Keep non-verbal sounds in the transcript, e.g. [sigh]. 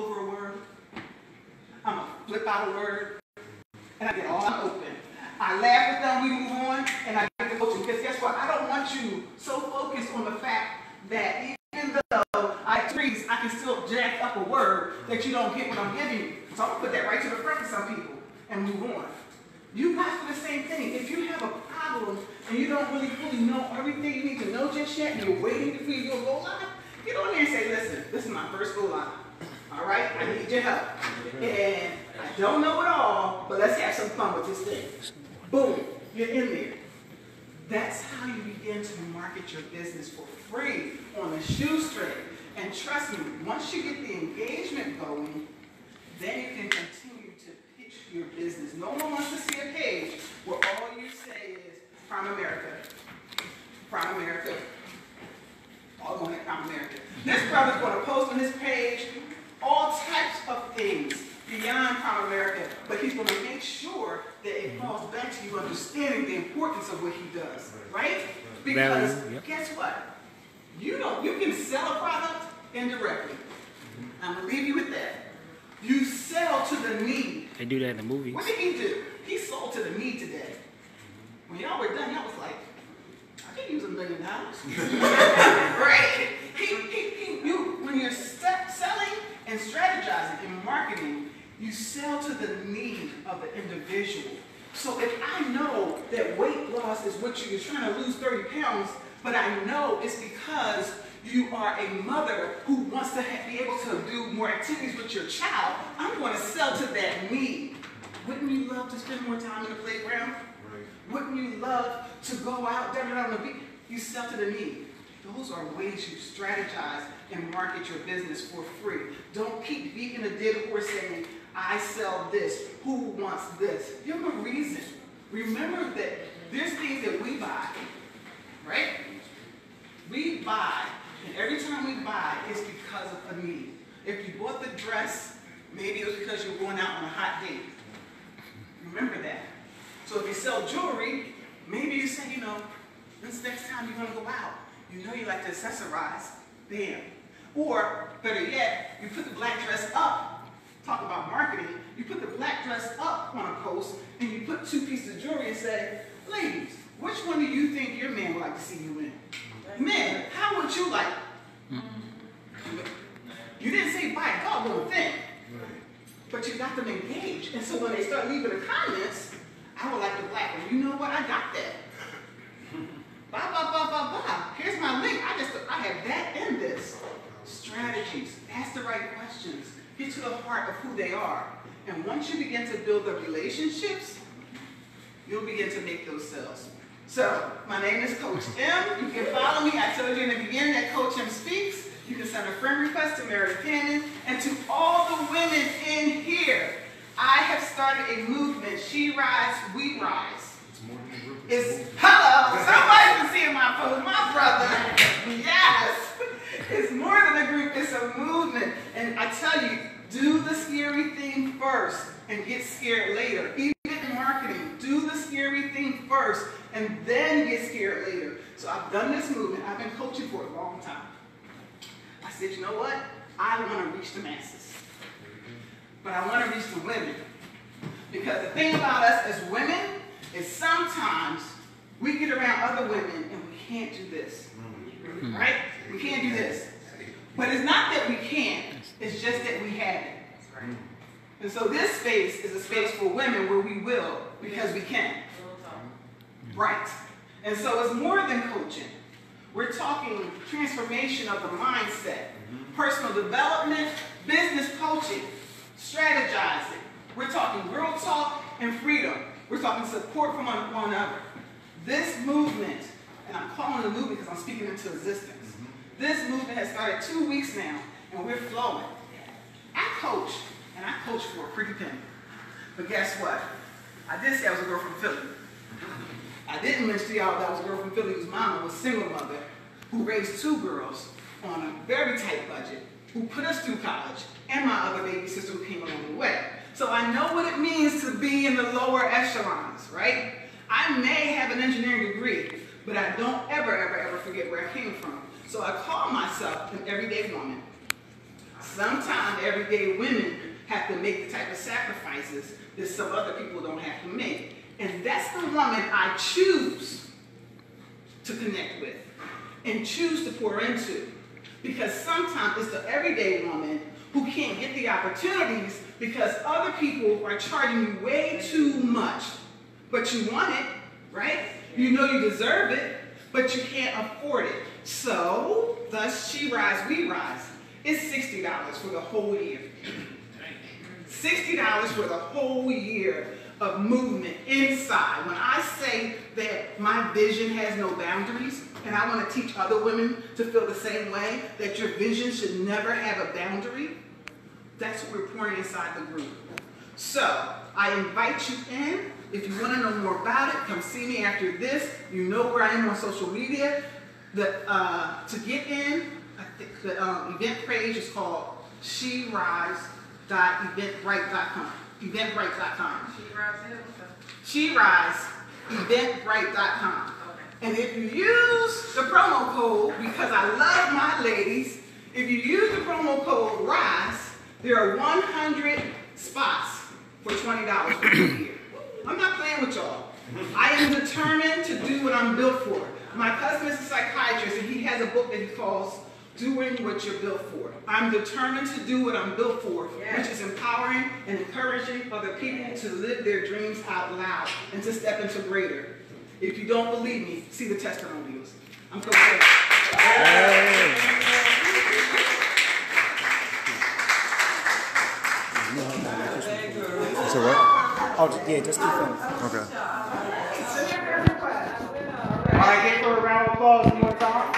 over a word. I'm going to flip out a word. And I get all open. I laugh with them, we move on, and I get the coaching. Because guess what? I don't want you so focused on the fact that even though I freeze, I can still jack up a word that you don't get what I'm giving you. So I'm going to put that right to the front of some people and move on. You guys do the same thing. If you have a problem and you don't really fully know everything you need to know just yet, and you're waiting for you to go live, get on there and say, listen, this is my first go live. Right? I need your help. And I don't know it all, but let's have some fun with this thing. Boom, you're in there. That's how you begin to market your business for free on a shoestring. And trust me, once you get the engagement going, then you can continue to pitch your business. No one wants to see a page where all you say is Primerica. Prime America. All going at Primerica. This brother's going to post on his page all types of things beyond Primerica, but he's going to make sure that it falls back to you understanding the importance of what he does, right? Because yep. guess what? You know, you can sell a product indirectly. I'm going to leave you with that. You sell to the need. They do that in the movies. What did he do? He sold to the need today. When y'all were done, y'all was like, I can use a million dollars. [laughs] right? He, he, he, you, when you're and strategizing in marketing, you sell to the need of the individual. So if I know that weight loss is what you- you're trying to lose 30 pounds, but I know it's because you are a mother who wants to be able to do more activities with your child, I'm going to sell to that need. Wouldn't you love to spend more time in the playground? Wouldn't you love to go out down on the beach? You sell to the need. Those are ways you strategize and market your business for free. Don't keep beating a dead horse saying, I sell this. Who wants this? Give them a reason. Remember that there's things that we buy, right? We buy, and every time we buy, it's because of a need. If you bought the dress, maybe it was because you were going out on a hot date. Remember that. So if you sell jewelry, maybe you say, you know, this next time you're gonna go out, you know you like to accessorize. Bam. Or better yet, you put the black dress up. Talk about marketing. You put the black dress up on a post and you put two pieces of jewelry and say, ladies, which one do you think your man would like to see you in? Men, how would you like? You didn't say buy a doggone thing. But you got them engaged. And so when they start leaving the comments, I would like the black one. You know what? I got that. Blah, blah, blah, blah, blah. Here's my link. I just, I have that in this. Strategies. Ask the right questions. Get to the heart of who they are. And once you begin to build the relationships, you'll begin to make those sales. So, my name is Coach M. You can follow me. I told you in the beginning that Coach M speaks. You can send a friend request to Mary Cannon. And to all the women in here, I have started a movement. She Rise, We Rise. It's more than a group. It's, hello. Somebody can see in my post. My brother. Yes. It's more than a group. It's a movement. And I tell you, do the scary thing first and get scared later. Even in marketing, do the scary thing first and then get scared later. So I've done this movement. I've been coaching for a long time. I said, you know what? I want to reach the masses. But I want to reach the women. Because the thing about us as women is sometimes we get around other women and we can't do this. Mm-hmm. Right? We can't do this. But it's not that we can't, it's just that we haven't. And so this space is a space for women where we will because we can. Right. And so it's more than coaching. We're talking transformation of the mindset, personal development, business coaching, strategizing. We're talking real talk and freedom. We're talking support from one another. This movement, and I'm calling it a movement because I'm speaking into existence. This movement has started two weeks now, and we're flowing. I coach, and I coach for a pretty penny. But guess what? I did say I was a girl from Philly. I didn't mention to y'all that I was a girl from Philly whose mama was a single mother who raised two girls on a very tight budget, who put us through college, and my other baby sister who came along the way. So I know what it means to be in the lower echelons, right? I may have an engineering degree, but I don't ever, ever, ever forget where I came from. So I call myself an everyday woman. sometimes everyday women have to make the type of sacrifices that some other people don't have to make. And that's the woman I choose to connect with and choose to pour into. Because sometimes it's the everyday woman who can't get the opportunities because other people are charging you way too much. But you want it, right? You know you deserve it, but you can't afford it. So, thus she rise, we rise. It's $60 for the whole year. $60 for the whole year of movement inside. When I say that my vision has no boundaries, and I want to teach other women to feel the same way, that your vision should never have a boundary, that's what we're pouring inside the group. So, I invite you in. If you want to know more about it, come see me after this. You know where I am on social media. The, uh, to get in, I think the um, event page is called SheRise.eventbrite.com. Eventbrite.com. She in, what's And if you use the promo code, because I love my ladies, if you use the promo code RISE, there are 100 spots for $20 for the year. I'm not playing with y'all. I am determined to do what I'm built for. My cousin is a psychiatrist, and he has a book that he calls Doing What You're Built For. I'm determined to do what I'm built for, which is empowering and encouraging other people to live their dreams out loud and to step into greater. If you don't believe me, see the testimonials. I'm Coach Ray. So what? Oh, yeah, just keep going. Okay. All right, give her a round of applause one more time.